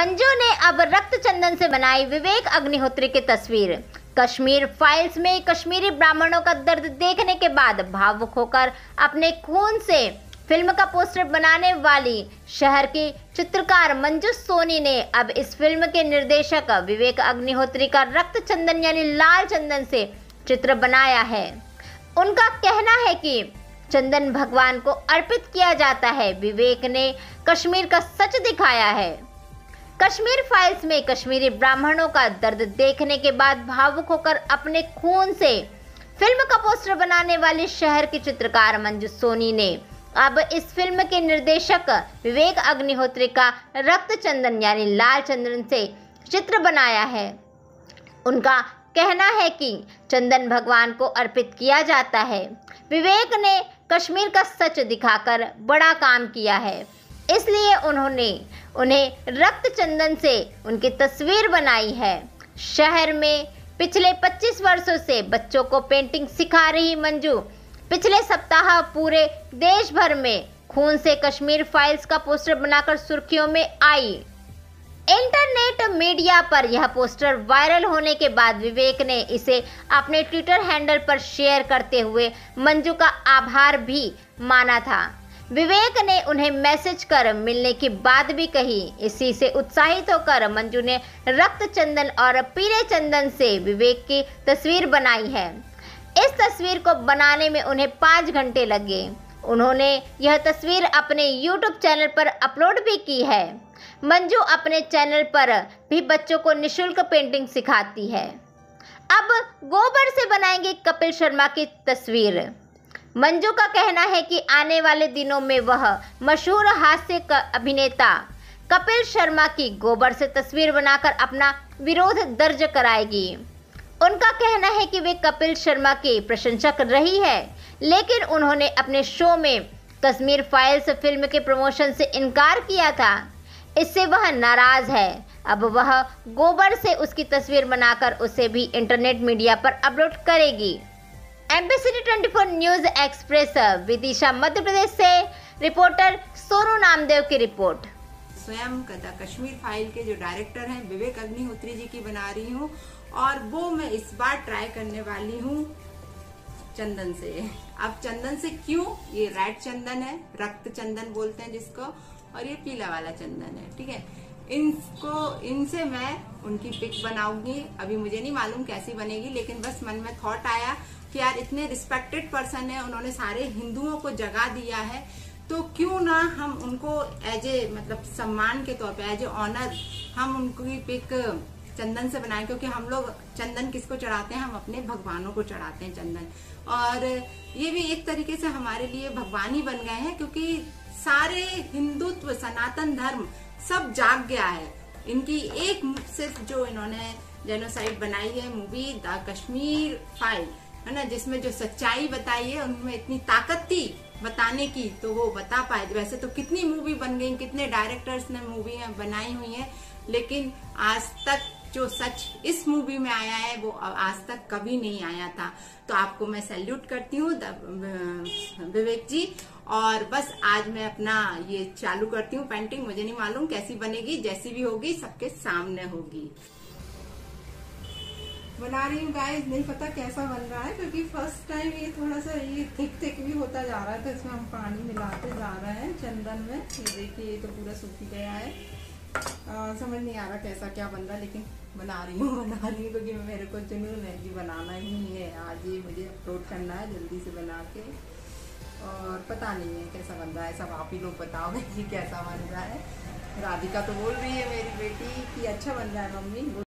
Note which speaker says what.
Speaker 1: मंजू ने अब रक्त चंदन से बनाई विवेक अग्निहोत्री की तस्वीर। कश्मीर फाइल्स में कश्मीरी ब्राह्मणों का दर्द देखने के बाद भावुक होकर अपने खून से फ़िल्म का पोस्टर बनाने वाली शहर की चित्रकार मंजू सोनी ने अब इस फ़िल्म के निर्देशक विवेक अग्निहोत्री का रक्त चंदन यानी लाल चंदन से चित्र बनाया है। उनका कहना है कि चंदन भगवान को अर्पित किया जाता है। विवेक ने कश्मीर का सच दिखाया है। कश्मीर फाइल्स में कश्मीरी ब्राह्मणों का दर्द देखने के बाद भावुक होकर अपने खून से फ़िल्म का पोस्टर बनाने वाले शहर की चित्रकार मंजू सोनी ने। अब इस फ़िल्म के निर्देशक विवेक अग्निहोत्री का रक्त चंदन यानी लाल चंदन से चित्र बनाया है। उनका कहना है कि चंदन भगवान को अर्पित किया जाता है। विवेक ने कश्मीर का सच दिखाकर बड़ा काम किया है। इसलिए उन्होंने उन्हें रक्त चंदन से उनकी तस्वीर बनाई है। शहर में पिछले 25 वर्षों से बच्चों को पेंटिंग सिखा रही मंजू। पिछले सप्ताह पूरे देश भर में खून से कश्मीर फाइल्स का पोस्टर बनाकर सुर्खियों में आई। इंटरनेट मीडिया पर यह पोस्टर वायरल होने के बाद विवेक ने इसे अपने ट्विटर हैंडल पर शेयर करते हुए मंजू का आभार भी माना था। विवेक ने उन्हें मैसेज कर मिलने की बात भी कही। इसी से उत्साहित होकर मंजू ने रक्त चंदन और पीले चंदन से विवेक की तस्वीर बनाई है। इस तस्वीर को बनाने में उन्हें पाँच घंटे लगे। उन्होंने यह तस्वीर अपने YouTube चैनल पर अपलोड भी की है। मंजू अपने चैनल पर भी बच्चों को निशुल्क पेंटिंग सिखाती है। अब गोबर से बनाएँगे कपिल शर्मा की तस्वीर। मंजू का कहना है कि आने वाले दिनों में वह मशहूर हास्य अभिनेता कपिल शर्मा की गोबर से तस्वीर बनाकर अपना विरोध दर्ज कराएगी। उनका कहना है कि वे कपिल शर्मा की प्रशंसक रही है, लेकिन उन्होंने अपने शो में कश्मीर फाइल्स फ़िल्म के प्रमोशन से इनकार किया था। इससे वह नाराज़ है। अब वह गोबर से उसकी तस्वीर बनाकर उसे भी इंटरनेट मीडिया पर अपलोड करेगी। एम्बेसिडी 24 न्यूज़ एक्सप्रेस, विदिशा मध्य प्रदेश से रिपोर्टर सोनू नामदेव की रिपोर्ट।
Speaker 2: स्वयं कदा कश्मीर फ़ाइल के जो डायरेक्टर हैं, विवेक अग्निहोत्री जी की बना रही हूँ, और वो मैं इस बार ट्राई करने वाली हूँ चंदन से। अब चंदन से क्यों? ये रेड चंदन है, रक्त चंदन बोलते हैं जिसको, और ये पीला वाला चंदन है, ठीक है? इनको, इनसे मैं उनकी पिक बनाऊँगी। अभी मुझे नहीं मालूम कैसी बनेगी, लेकिन बस मन में थॉट आया कि यार इतने रिस्पेक्टेड पर्सन है, उन्होंने सारे हिंदुओं को जगा दिया है तो क्यों ना हम उनको एज ए मतलब सम्मान के तौर पे एज ए ऑनर हम उनकी पिक चंदन से बनाए, क्योंकि हम लोग चंदन किसको चढ़ाते हैं? हम अपने भगवानों को चढ़ाते हैं चंदन। और ये भी एक तरीके से हमारे लिए भगवान ही बन गए हैं, क्योंकि सारे हिंदुत्व, सनातन धर्म सब जाग गया है। इनकी एक सिर्फ़ जो इन्होंने जेनोसाइड बनाई है, मूवी द कश्मीर फ़ाइल। है ना, जिसमें जो सच्चाई बताई है, उनमें इतनी ताकत थी बताने की तो वो बता पाए। वैसे तो कितनी मूवी बन गई, कितने डायरेक्टर्स ने मूवी बनाई हुई है, लेकिन आज तक जो सच इस मूवी में आया है, वो आज तक कभी नहीं आया था। तो आपको मैं सैल्यूट करती हूँ विवेक जी, और बस आज मैं अपना ये चालू करती हूँ पेंटिंग मुझे नहीं मालूम कैसी बनेगी, जैसी भी होगी, सबके सामने होगी। बना रही हूँ गाइस नहीं पता कैसा बन रहा है क्योंकि फ़र्स्ट टाइम ये थोड़ा सा ये थिक थिक भी होता जा रहा है तो इसमें हम पानी मिलाते जा रहे हैं चंदन में। ये देखिए ये तो पूरा सूख गया है। आ, समझ नहीं आ रहा कैसा क्या बन रहा लेकिन बना रही हूँ बना रही हूँ क्योंकि मेरे को जुनून है कि बनाना ही है। आज ये मुझे अपलोड करना है जल्दी से बना के। और पता नहीं है कैसा बन रहा है सब आप ही लोग बताओगे कि कैसा बन रहा है। राधिका तो बोल रही है मेरी बेटी कि अच्छा बन रहा है मम्मी